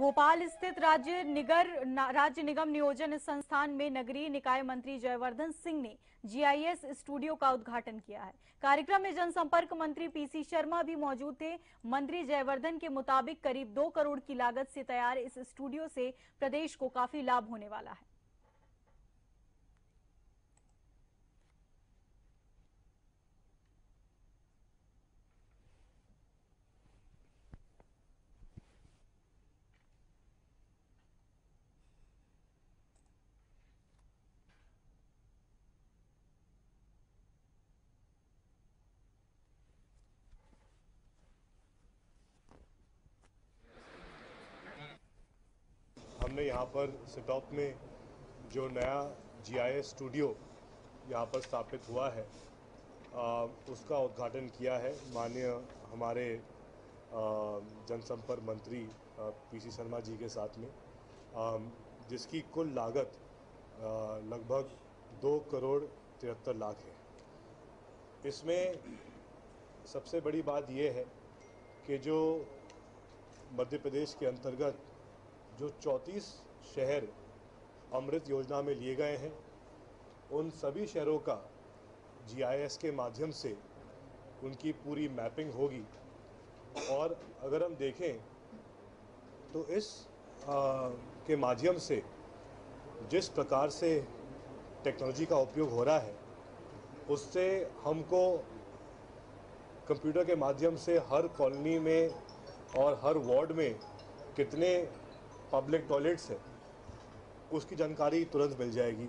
भोपाल स्थित राज्य निगर राज्य निगम नियोजन संस्थान में नगरीय निकाय मंत्री जयवर्धन सिंह ने जीआईएस स्टूडियो का उद्घाटन किया है। कार्यक्रम में जनसंपर्क मंत्री पीसी शर्मा भी मौजूद थे। मंत्री जयवर्धन के मुताबिक करीब दो करोड़ की लागत से तैयार इस स्टूडियो से प्रदेश को काफ़ी लाभ होने वाला है। हमने यहाँ पर सिटॉप में जो नया जीआईएस स्टूडियो यहाँ पर स्थापित हुआ है आ, उसका उद्घाटन किया है माननीय हमारे जनसंपर्क मंत्री पीसी शर्मा जी के साथ में। आ, जिसकी कुल लागत लगभग दो करोड़ तिहत्तर लाख है। इसमें सबसे बड़ी बात यह है कि जो मध्य प्रदेश के अंतर्गत जो चौंतीस शहर अमृत योजना में लिए गए हैं उन सभी शहरों का जीआईएस के माध्यम से उनकी पूरी मैपिंग होगी। और अगर हम देखें तो इस आ, के माध्यम से जिस प्रकार से टेक्नोलॉजी का उपयोग हो रहा है उससे हमको कंप्यूटर के माध्यम से हर कॉलोनी में और हर वार्ड में कितने पब्लिक टॉयलेट्स है उसकी जानकारी तुरंत मिल जाएगी।